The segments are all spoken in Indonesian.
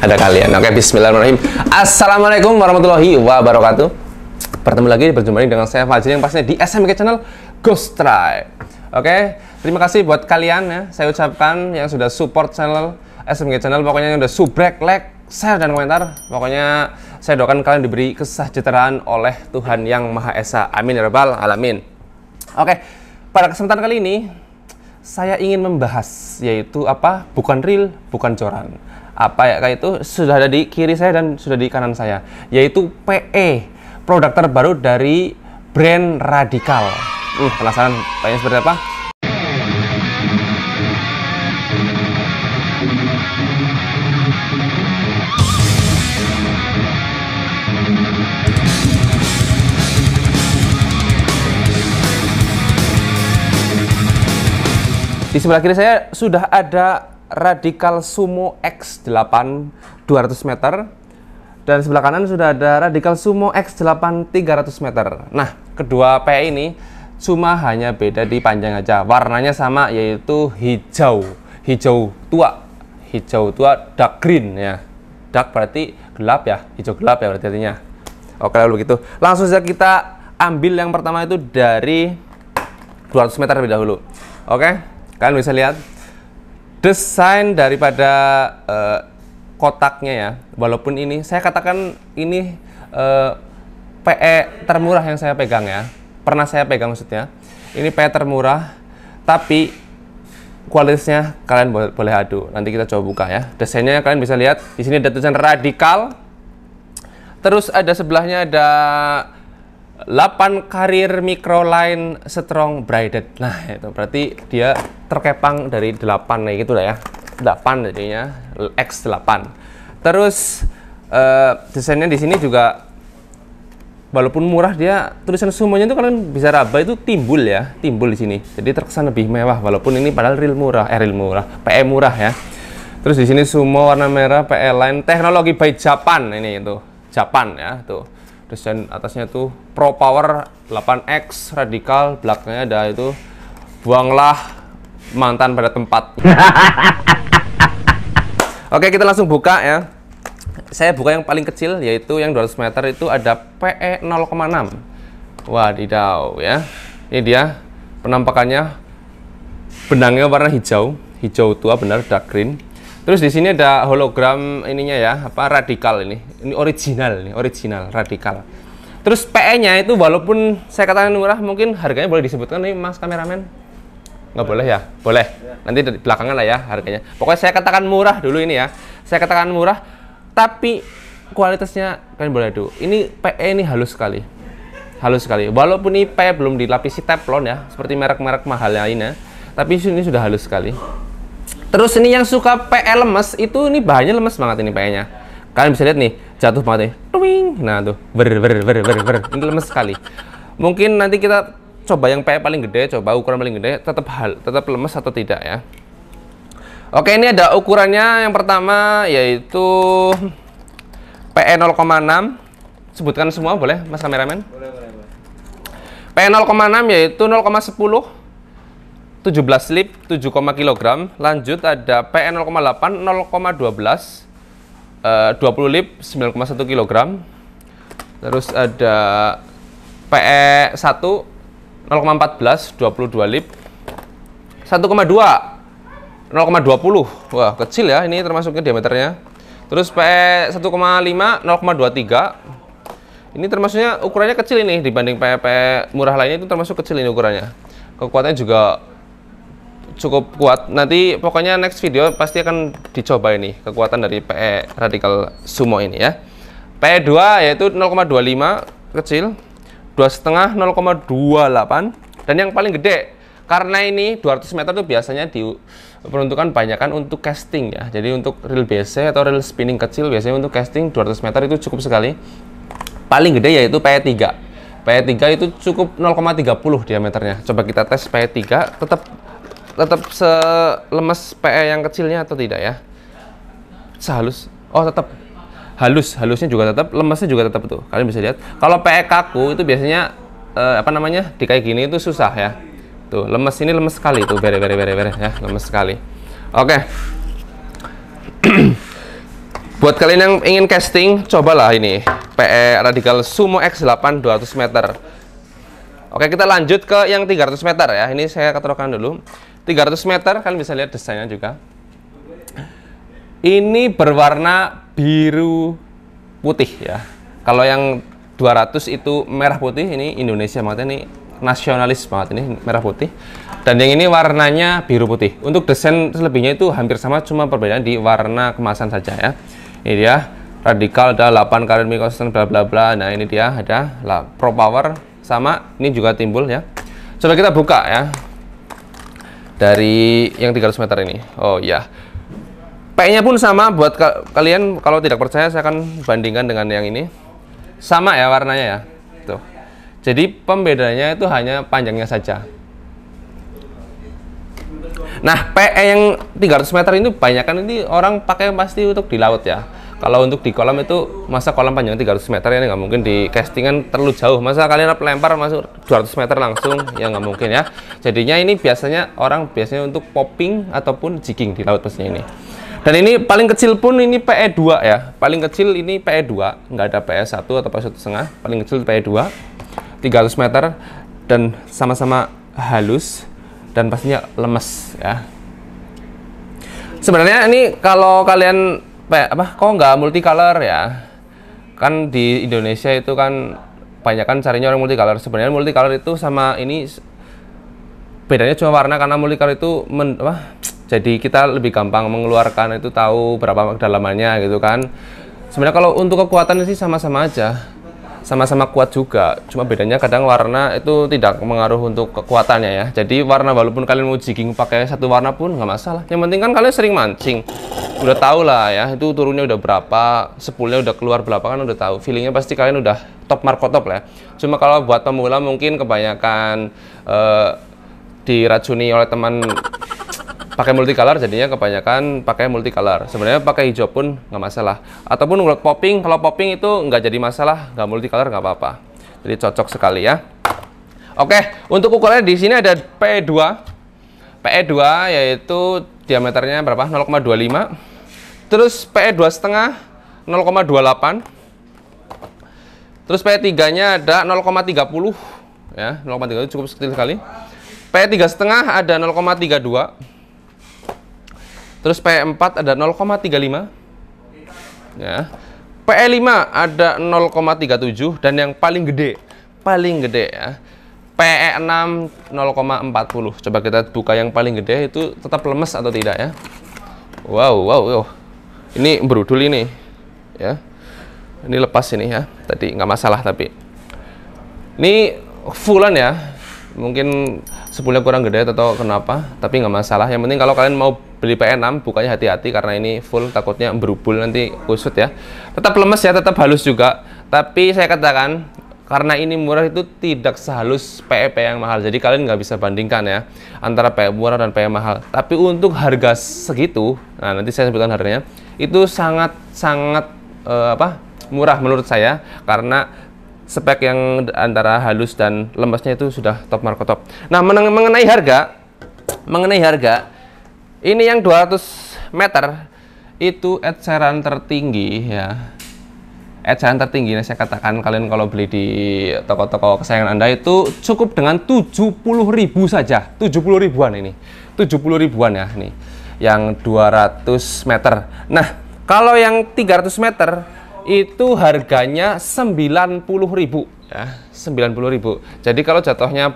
ada kalian. Oke, bismillahirrahmanirrahim. Assalamualaikum warahmatullahi wabarakatuh. Bertemu lagi berjumpa dengan saya Fajri yang pastinya di SMK Channel Ghost Try. Oke, terima kasih buat kalian ya. Saya ucapkan yang sudah support channel SMK Channel pokoknya yang udah subrek, like, share dan komentar. Pokoknya saya doakan kalian diberi kesejahteraan oleh Tuhan yang Maha Esa. Amin ya rabbal alamin. Oke, pada kesempatan kali ini saya ingin membahas yaitu apa? Bukan real, bukan joran. Apa ya kayak itu sudah ada di kiri saya dan sudah di kanan saya, yaitu PE, produk terbaru dari brand Radikal. Uh, penasaran tanya seperti apa? Di sebelah kiri saya sudah ada Radical Sumo X8 200 meter dan sebelah kanan sudah ada Radical Sumo X8 300 meter. Nah, kedua PE ini cuma hanya beda di panjang aja. Warnanya sama yaitu hijau, hijau tua, hijau tua dark green ya. Dark berarti gelap ya, hijau gelap ya berarti artinya. Oke, lalu begitu. Langsung saja kita ambil yang pertama itu dari 200 meter terlebih dahulu. Oke kalian bisa lihat desain daripada uh, kotaknya ya. Walaupun ini saya katakan ini uh, eh, PE termurah yang saya pegang ya. Pernah saya pegang maksudnya. Ini PE termurah tapi kualitasnya kalian boleh, boleh adu. Nanti kita coba buka ya. Desainnya kalian bisa lihat di sini ada tulisan radikal. Terus ada sebelahnya ada 8 karir microline strong braided. Nah, itu berarti dia terkepang dari 8 nih gitu lah ya. 8 jadinya X8. Terus uh, desainnya di sini juga walaupun murah dia tulisan semuanya itu kalian bisa raba itu timbul ya, timbul di sini. Jadi terkesan lebih mewah walaupun ini padahal real murah, eh real murah, PE murah ya. Terus di sini sumo warna merah PE line teknologi by Japan ini itu. Japan ya, tuh desain atasnya tuh Pro Power 8X radikal belakangnya ada itu buanglah mantan pada tempat. Oke kita langsung buka ya. Saya buka yang paling kecil yaitu yang 200 meter itu ada PE 0,6 wadidaw ya. Ini dia penampakannya. Benangnya warna hijau. Hijau tua benar dark green Terus di sini ada hologram ininya ya, apa radikal ini. Ini original nih, original radikal. Terus PE-nya itu walaupun saya katakan murah, mungkin harganya boleh disebutkan nih Mas kameramen? Nggak boleh ya? Boleh. Nanti di belakangan lah ya harganya. Pokoknya saya katakan murah dulu ini ya. Saya katakan murah, tapi kualitasnya kalian boleh dulu. Ini PE ini halus sekali. Halus sekali. Walaupun ini PE belum dilapisi teflon ya, seperti merek-merek mahal lainnya, tapi ini sudah halus sekali. Terus ini yang suka PE lemes itu ini bahannya lemes banget ini PE-nya. Kalian bisa lihat nih, jatuh banget nih. Twing. Nah tuh, ber ber ber ber ber. Ini lemes sekali. Mungkin nanti kita coba yang PE paling gede, coba ukuran paling gede, tetap hal, tetap lemes atau tidak ya. Oke, ini ada ukurannya yang pertama yaitu PE 0,6. Sebutkan semua boleh, Mas kameramen? Boleh, boleh, boleh. PE 0,6 yaitu 0,10 17 lip 7, kg lanjut ada PE 0,8 0,12 uh, 20 lip 9,1 kg terus ada PE 1 0,14 22 lip. 1,2 0,20 wah kecil ya ini termasuknya diameternya. Terus PE 1,5 0,23 ini termasuknya ukurannya kecil ini dibanding PE, PE murah lainnya itu termasuk kecil ini ukurannya. Kekuatannya juga cukup kuat. Nanti pokoknya next video pasti akan dicoba ini kekuatan dari PE Radical Sumo ini ya. PE 2 yaitu 0,25 kecil, dua setengah 0,28 dan yang paling gede karena ini 200 meter itu biasanya diperuntukkan banyakkan untuk casting ya. Jadi untuk reel BC atau reel spinning kecil biasanya untuk casting 200 meter itu cukup sekali. Paling gede yaitu PE 3. PE 3 itu cukup 0,30 diameternya. Coba kita tes PE 3 tetap tetap selemes PE yang kecilnya atau tidak ya? Sehalus. Oh, tetap halus. Halusnya juga tetap, lemesnya juga tetap tuh. Kalian bisa lihat. Kalau PE kaku itu biasanya eh, apa namanya? di kayak gini itu susah ya. Tuh, lemes ini lemes sekali tuh, bere bere bere bere ya, lemes sekali. Oke. Buat kalian yang ingin casting, cobalah ini PE Radical Sumo X8 200 meter. Oke, kita lanjut ke yang 300 meter ya. Ini saya keterokan dulu. 300 meter, kalian bisa lihat desainnya juga. Ini berwarna biru putih ya. Kalau yang 200 itu merah putih, ini Indonesia banget ini nasionalis banget ini merah putih. Dan yang ini warnanya biru putih. Untuk desain selebihnya itu hampir sama, cuma perbedaan di warna kemasan saja ya ini dia radikal ada 8 current constant bla bla bla nah ini dia ada lah pro power sama ini juga timbul ya coba kita buka ya dari yang 300 meter ini. Oh ya P nya pun sama buat ka kalian kalau tidak percaya saya akan bandingkan dengan yang ini. Sama ya warnanya ya. Tuh. Jadi pembedanya itu hanya panjangnya saja. Nah, PE yang 300 meter ini banyak kan? Ini orang pakai pasti untuk di laut ya. Kalau untuk di kolam itu masa kolam panjang 300 meter ya nggak mungkin di castingan terlalu jauh. Masa kalian lempar masuk 200 meter langsung ya nggak mungkin ya. Jadinya ini biasanya orang biasanya untuk popping ataupun jigging di laut pastinya ini. Dan ini paling kecil pun ini PE2 ya. Paling kecil ini PE2, nggak ada PE1 atau PE1 setengah. Paling kecil PE2, 300 meter dan sama-sama halus dan pastinya lemes ya. Sebenarnya ini kalau kalian apa kok nggak multicolor ya? Kan di Indonesia itu kan banyak kan carinya orang multicolor. Sebenarnya multicolor itu sama ini bedanya cuma warna karena multicolor itu men, apa, jadi kita lebih gampang mengeluarkan itu tahu berapa kedalamannya gitu kan. Sebenarnya kalau untuk kekuatan sih sama-sama aja sama-sama kuat juga cuma bedanya kadang warna itu tidak mengaruh untuk kekuatannya ya jadi warna walaupun kalian mau jigging pakai satu warna pun nggak masalah yang penting kan kalian sering mancing udah tahu lah ya itu turunnya udah berapa sepulnya udah keluar berapa kan udah tahu. Feelingnya pasti kalian udah top marko top lah ya. Cuma kalau buat pemula mungkin kebanyakan uh, diracuni oleh teman pakai multicolor jadinya kebanyakan pakai multicolor. Sebenarnya pakai hijau pun nggak masalah. Ataupun ngeliat popping kalau popping itu nggak jadi masalah nggak multicolor nggak apa-apa. Jadi cocok sekali ya. Oke untuk ukurannya di sini ada PE2 PE2 yaitu diameternya berapa? 0,25 terus PE2 setengah 0,28 terus PE3 nya ada 0,30 ya 0,30 cukup kecil sekali PE3 setengah ada 0,32 Terus PE4 ada 0,35. Ya. PE5 ada 0,37 dan yang paling gede, paling gede ya. PE6 0,40. Coba kita buka yang paling gede itu tetap lemes atau tidak ya. Wow, wow, wow. Ini berudul ini. Ya. Ini lepas ini ya. Tadi nggak masalah tapi. Ini fullan ya. Mungkin sepulnya kurang gede atau kenapa, tapi nggak masalah. Yang penting kalau kalian mau beli PE6 bukannya hati-hati karena ini full takutnya berubul nanti kusut ya tetap lemes ya tetap halus juga tapi saya katakan karena ini murah itu tidak sehalus PE yang mahal. Jadi kalian nggak bisa bandingkan ya antara PE murah dan PE mahal. Tapi untuk harga segitu nah nanti saya sebutkan harganya itu sangat sangat uh, apa murah menurut saya. Karena spek yang antara halus dan lemesnya itu sudah top market top. Nah mengenai harga mengenai harga ini yang 200 meter itu eceran tertinggi ya. Eceran tertinggi saya katakan kalian kalau beli di toko-toko kesayangan Anda itu cukup dengan 70.000 saja. 70 ribuan ini. 70 ribuan ya nih. Yang 200 meter. Nah, kalau yang 300 meter itu harganya 90.000 ya, 90.000. Jadi kalau jatuhnya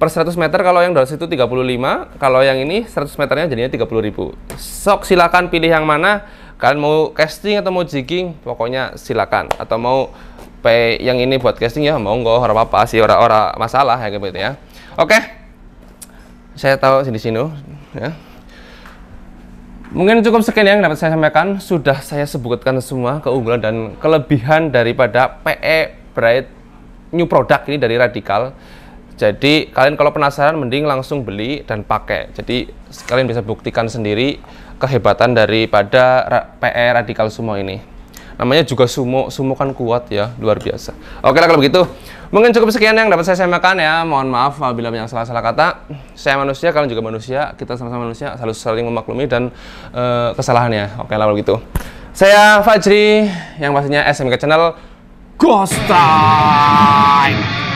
per 100 meter kalau yang 200 itu 35 kalau yang ini 100 meternya jadinya 30 ribu sok silakan pilih yang mana kalian mau casting atau mau jigging? Pokoknya silakan. Atau mau pay yang ini buat casting ya mau nggak orang apa sih orang-orang masalah ya gitu ya. Oke. Saya tahu sini sini ya. Mungkin cukup sekian yang dapat saya sampaikan. Sudah saya sebutkan semua keunggulan dan kelebihan daripada PE Bright New Product ini dari Radikal. Jadi kalian kalau penasaran mending langsung beli dan pakai. Jadi kalian bisa buktikan sendiri kehebatan daripada PE Radikal Sumo ini. Namanya juga sumo, sumo kan kuat ya, luar biasa. Oke lah kalau begitu. Mungkin cukup sekian yang dapat saya sampaikan ya. Mohon maaf apabila yang salah-salah kata. Saya manusia, kalian juga manusia. Kita sama-sama manusia, harus saling memaklumi dan uh, kesalahannya. Oke lah kalau begitu. Saya Fajri, yang pastinya SMK Channel Ghost Time.